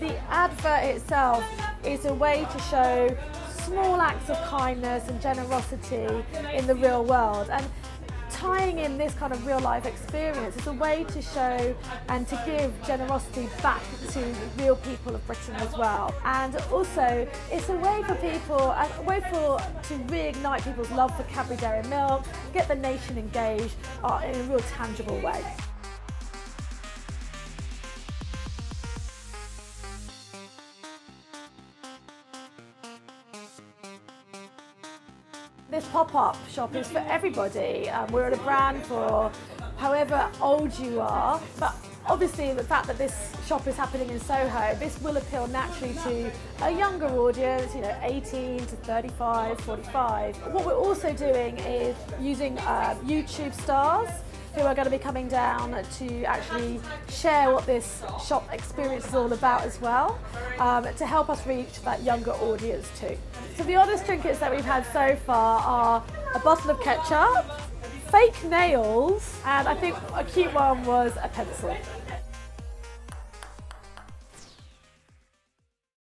The advert itself is a way to show small acts of kindness and generosity in the real world. And tying in this kind of real life experience is a way to show and to give generosity back to real people of Britain as well. And also, it's a way for people, a way for to reignite people's love for Cadbury Dairy Milk, get the nation engaged uh, in a real tangible way. This pop-up shop is for everybody. Um, we're a brand for however old you are, but obviously the fact that this shop is happening in Soho, this will appeal naturally to a younger audience, you know, 18 to 35, 45. What we're also doing is using uh, YouTube stars who are going to be coming down to actually share what this shop experience is all about as well, um, to help us reach that younger audience too. So the oddest trinkets that we've had so far are a bottle of ketchup, fake nails, and I think a cute one was a pencil.